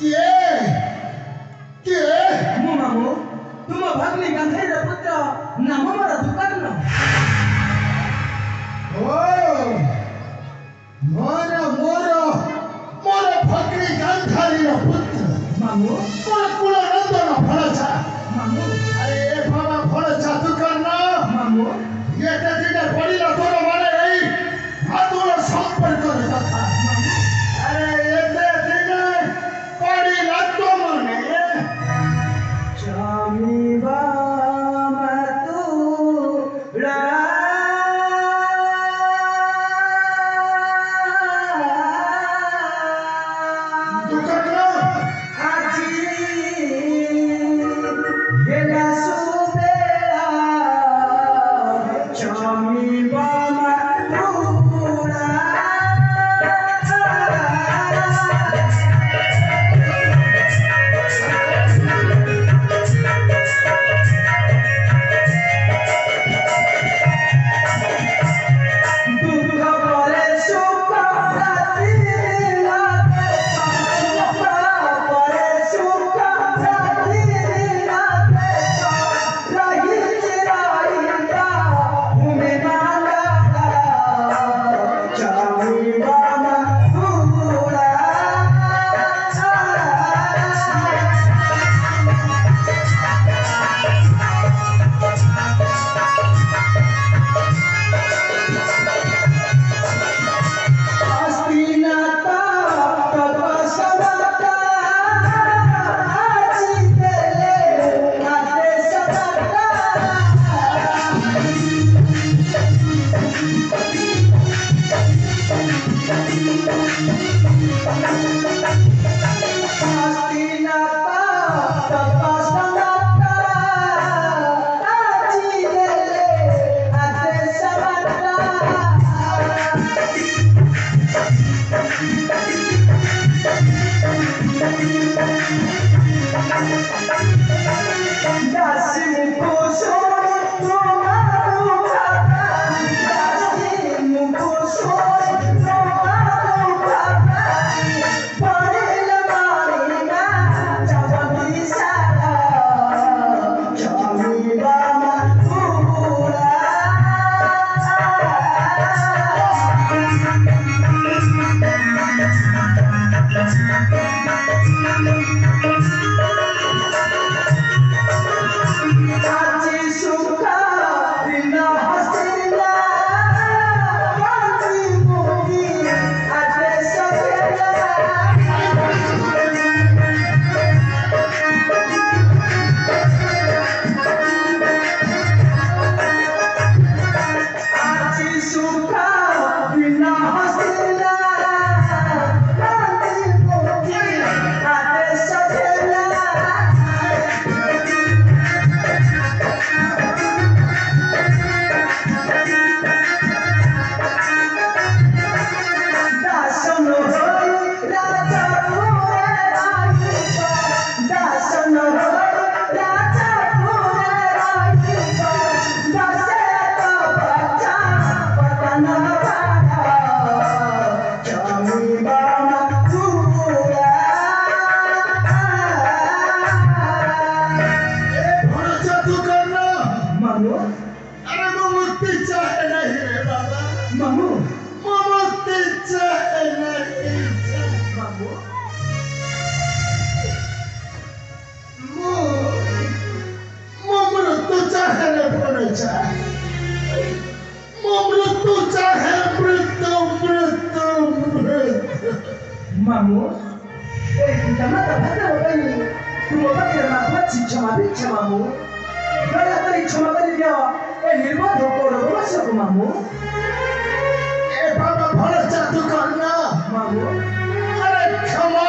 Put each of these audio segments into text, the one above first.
Que é? Que é? Mamãe, tu não vai me enganar, vamos, tutamata pata wabanyi, tumopakira mapati chamabi chamamu, bali atari chamabali vyawa, nirwa dhokoro vamasa kumamu. এ বাবা ভরে জাদু কর না মামু আরে ক্ষমা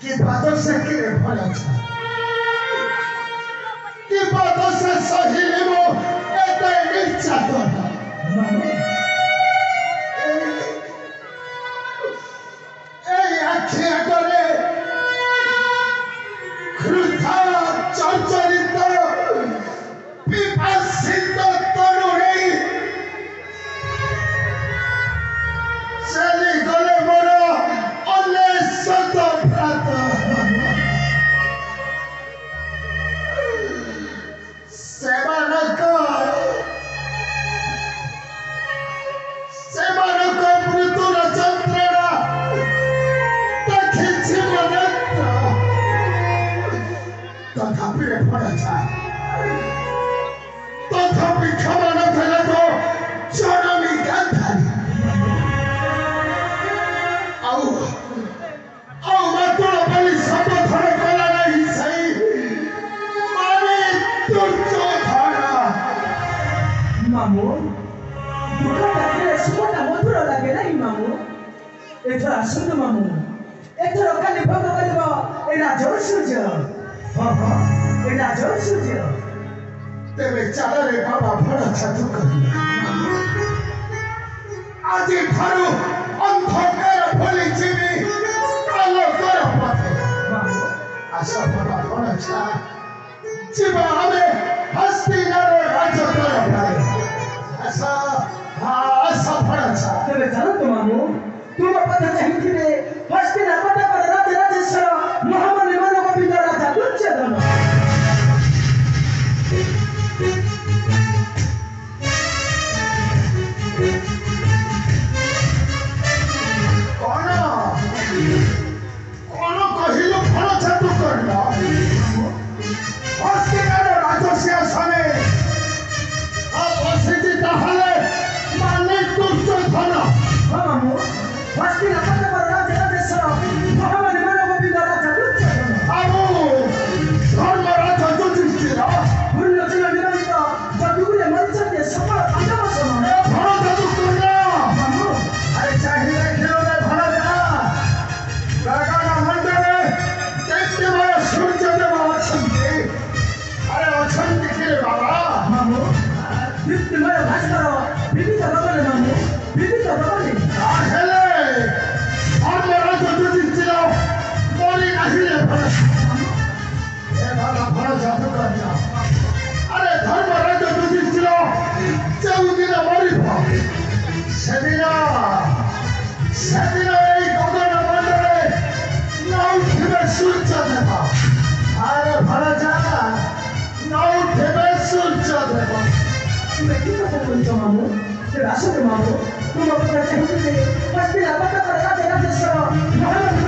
কি বাদর সে কি রে ভরে কি বাদর সে সহিলিব এতে ইচ্ছা কর না মামু maman. Mwana mwana olagela yi maman. Etola sundu maman. Etola kandi papa kandi ba ena joro suja. Papa ena joro suja. তেমে চালারে বাবা ভাড়া ছাতু করি আজি Bharat for us. pergi saja ke kamu berasal ke kamu membuat mereka berpikir pasti dapat kata-kata dengan sesuatu